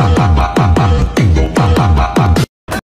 Uh-huh.